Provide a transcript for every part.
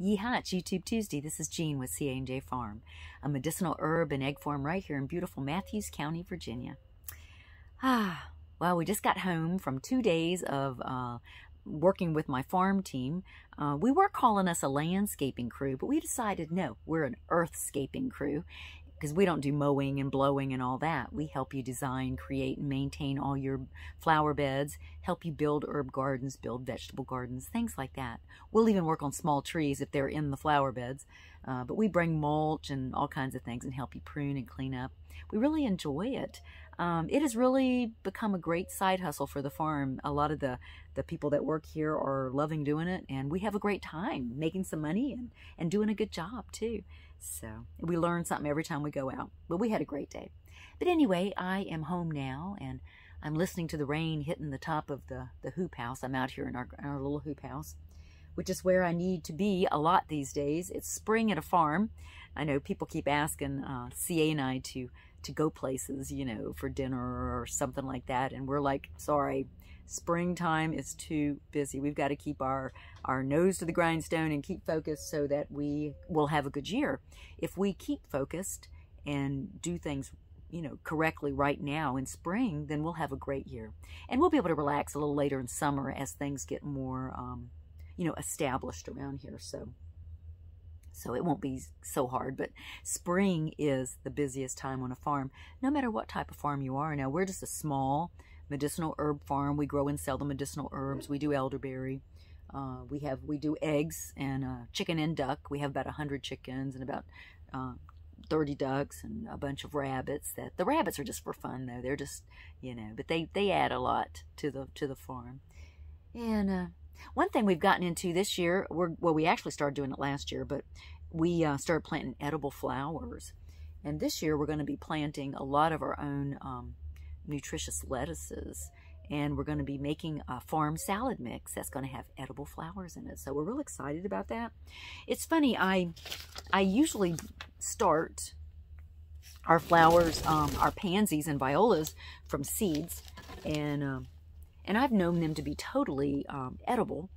Yeehaw, it's YouTube Tuesday. This is Jean with C&J Farm, a medicinal herb and egg farm right here in beautiful Mathews County, Virginia. Ah, well, we just got home from two days of uh, working with my farm team. Uh, we were calling us a landscaping crew, but we decided no, we're an earthscaping crew because we don't do mowing and blowing and all that. We help you design, create, and maintain all your flower beds, help you build herb gardens, build vegetable gardens, things like that. We'll even work on small trees if they're in the flower beds. Uh, but we bring mulch and all kinds of things and help you prune and clean up. We really enjoy it. Um, it has really become a great side hustle for the farm. A lot of the, the people that work here are loving doing it, and we have a great time making some money and, and doing a good job too. So we learn something every time we go out. But we had a great day. But anyway, I am home now, and I'm listening to the rain hitting the top of the, the hoop house. I'm out here in our, in our little hoop house, which is where I need to be a lot these days. It's spring at a farm. I know people keep asking uh, CA and I to to go places, you know, for dinner or something like that. And we're like, sorry, springtime is too busy. We've got to keep our, our nose to the grindstone and keep focused so that we will have a good year. If we keep focused and do things you know, correctly right now in spring, then we'll have a great year. And we'll be able to relax a little later in summer as things get more, um, you know, established around here. So so it won't be so hard. But spring is the busiest time on a farm, no matter what type of farm you are. Now, we're just a small medicinal herb farm. We grow and sell the medicinal herbs. We do elderberry. Uh, we have we do eggs and uh, chicken and duck. We have about 100 chickens and about uh, 30 ducks and a bunch of rabbits that the rabbits are just for fun though they're just you know but they they add a lot to the to the farm and uh, one thing we've gotten into this year, we're, well, we actually started doing it last year, but we uh, started planting edible flowers. And this year we're going to be planting a lot of our own um, nutritious lettuces. And we're going to be making a farm salad mix that's going to have edible flowers in it. So we're real excited about that. It's funny, I, I usually start our flowers, um, our pansies and violas from seeds. And um, and I've known them to be totally um, edible.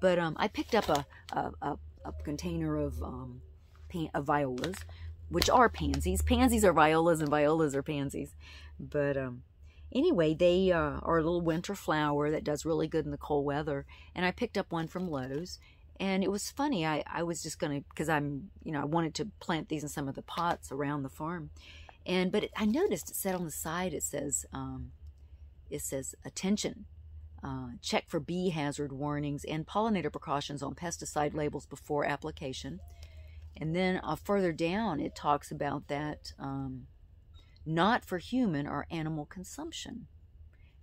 But um, I picked up a, a, a, a container of, um, of violas, which are pansies. Pansies are violas and violas are pansies. But um, anyway, they uh, are a little winter flower that does really good in the cold weather. And I picked up one from Lowe's. And it was funny. I, I was just going to, because I'm, you know, I wanted to plant these in some of the pots around the farm. And, but it, I noticed it said on the side, it says, um, it says attention. Uh, check for bee hazard warnings and pollinator precautions on pesticide labels before application. And then uh, further down, it talks about that um, not for human or animal consumption.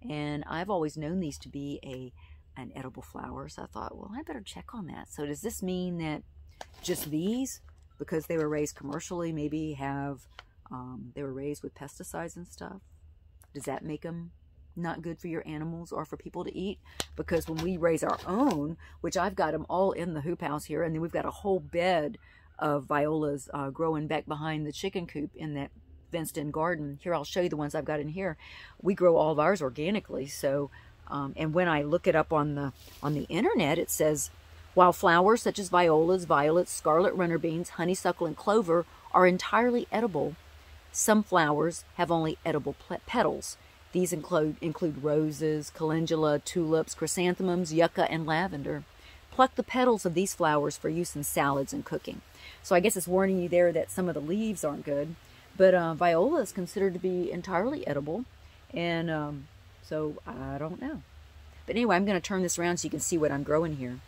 And I've always known these to be a an edible flower, so I thought, well, I better check on that. So does this mean that just these, because they were raised commercially, maybe have um, they were raised with pesticides and stuff? Does that make them not good for your animals or for people to eat because when we raise our own, which I've got them all in the hoop house here, and then we've got a whole bed of violas uh, growing back behind the chicken coop in that fenced in garden. Here, I'll show you the ones I've got in here. We grow all of ours organically, so, um, and when I look it up on the, on the internet, it says, while flowers such as violas, violets, scarlet runner beans, honeysuckle, and clover are entirely edible, some flowers have only edible petals. These include, include roses, calendula, tulips, chrysanthemums, yucca, and lavender. Pluck the petals of these flowers for use in salads and cooking. So I guess it's warning you there that some of the leaves aren't good. But uh, viola is considered to be entirely edible. And um, so I don't know. But anyway, I'm going to turn this around so you can see what I'm growing here.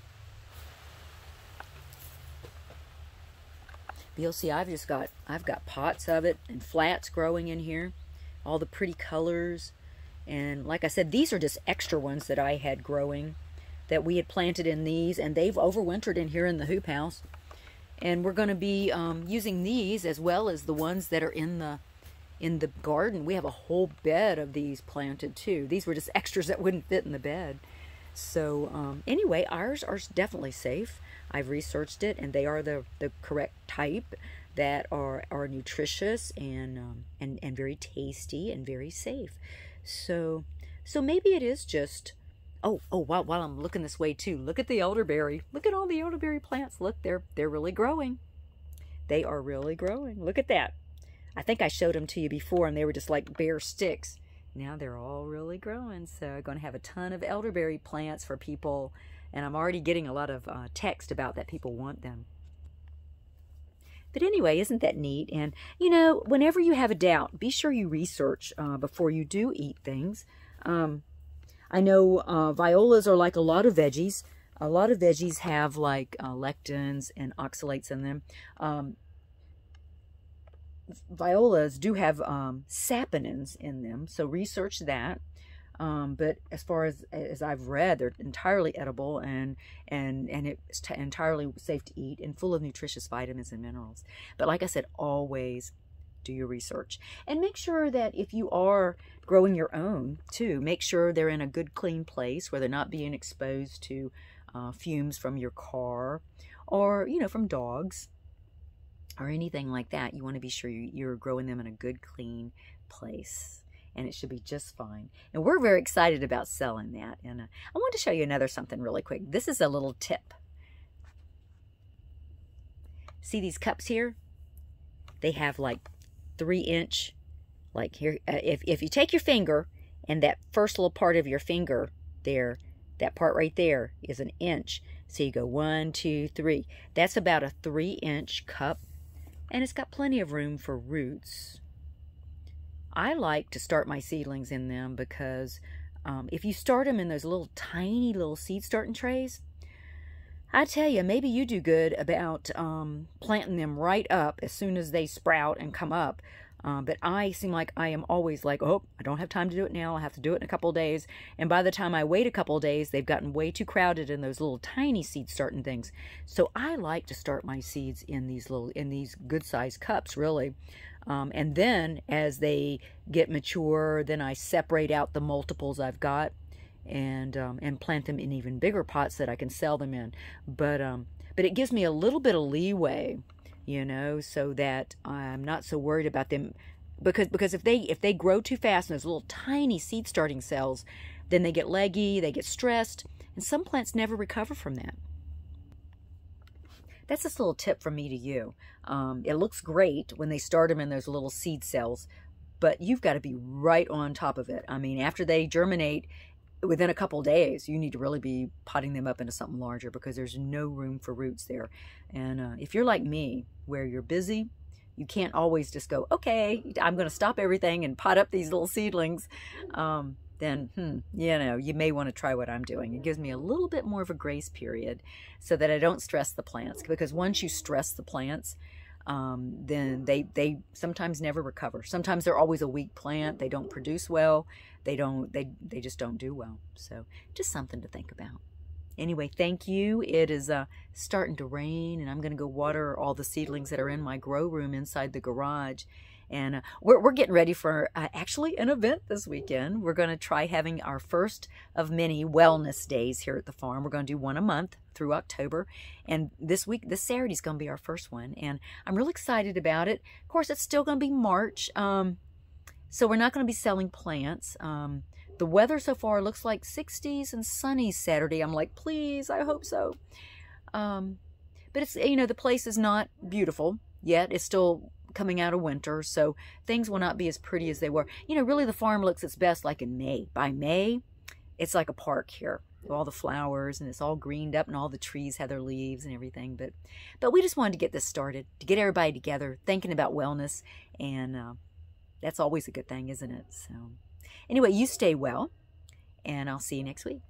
But you'll see I've just got, I've got pots of it and flats growing in here all the pretty colors. And like I said, these are just extra ones that I had growing that we had planted in these, and they've overwintered in here in the hoop house. And we're going to be um, using these as well as the ones that are in the in the garden. We have a whole bed of these planted too. These were just extras that wouldn't fit in the bed. So um, anyway, ours are definitely safe. I've researched it, and they are the the correct type that are, are nutritious and, um, and, and very tasty and very safe. So, so maybe it is just oh, oh, while, while I'm looking this way too, look at the elderberry. Look at all the elderberry plants. Look, they're, they're really growing. They are really growing. Look at that. I think I showed them to you before and they were just like bare sticks. Now they're all really growing. So I'm going to have a ton of elderberry plants for people. And I'm already getting a lot of uh, text about that people want them. But anyway, isn't that neat? And, you know, whenever you have a doubt, be sure you research uh, before you do eat things. Um, I know uh, violas are like a lot of veggies. A lot of veggies have like uh, lectins and oxalates in them. Um, violas do have um, saponins in them, so research that. Um, but as far as as I've read, they're entirely edible and and and it's entirely safe to eat and full of nutritious vitamins and minerals. But like I said, always do your research and make sure that if you are growing your own too, make sure they're in a good clean place where they're not being exposed to uh, fumes from your car or you know from dogs or anything like that. You want to be sure you're growing them in a good clean place and it should be just fine. And we're very excited about selling that. And uh, I want to show you another something really quick. This is a little tip. See these cups here? They have like three inch, like here, uh, if, if you take your finger and that first little part of your finger there, that part right there is an inch. So you go one, two, three. That's about a three inch cup. And it's got plenty of room for roots. I like to start my seedlings in them because um, if you start them in those little tiny little seed starting trays, I tell you, maybe you do good about um, planting them right up as soon as they sprout and come up. Um, but I seem like I am always like, oh, I don't have time to do it now. I have to do it in a couple days. And by the time I wait a couple days, they've gotten way too crowded in those little tiny seed starting things. So I like to start my seeds in these little, in these good sized cups, really. Um, and then as they get mature, then I separate out the multiples I've got and um, and plant them in even bigger pots that I can sell them in. But um, but it gives me a little bit of leeway, you know, so that I'm not so worried about them because because if they if they grow too fast in those little tiny seed starting cells, then they get leggy, they get stressed, and some plants never recover from that that's just a little tip from me to you. Um, it looks great when they start them in those little seed cells, but you've got to be right on top of it. I mean, after they germinate, within a couple days, you need to really be potting them up into something larger because there's no room for roots there. And uh, if you're like me, where you're busy, you can't always just go, okay, I'm going to stop everything and pot up these little seedlings. Um, then, hmm, you know, you may want to try what I'm doing. It gives me a little bit more of a grace period so that I don't stress the plants. Because once you stress the plants, um, then they, they sometimes never recover. Sometimes they're always a weak plant. They don't produce well. They don't, they, they just don't do well. So just something to think about. Anyway, thank you. It is uh, starting to rain and I'm going to go water all the seedlings that are in my grow room inside the garage. And uh, we're, we're getting ready for uh, actually an event this weekend. We're going to try having our first of many wellness days here at the farm. We're going to do one a month through October. And this week, this Saturday is going to be our first one. And I'm really excited about it. Of course, it's still going to be March. Um, so we're not going to be selling plants. Um, the weather so far looks like 60s and sunny Saturday. I'm like, please, I hope so. Um, but it's, you know, the place is not beautiful yet. It's still coming out of winter, so things will not be as pretty as they were. You know, really the farm looks its best like in May. By May, it's like a park here. All the flowers and it's all greened up and all the trees have their leaves and everything. But but we just wanted to get this started, to get everybody together, thinking about wellness. And uh, that's always a good thing, isn't it? So anyway, you stay well, and I'll see you next week.